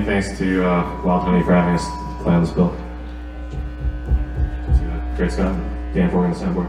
many thanks to uh, Wild Honey for having us play on this bill. To uh, Great Scott Dan Ford on the soundboard.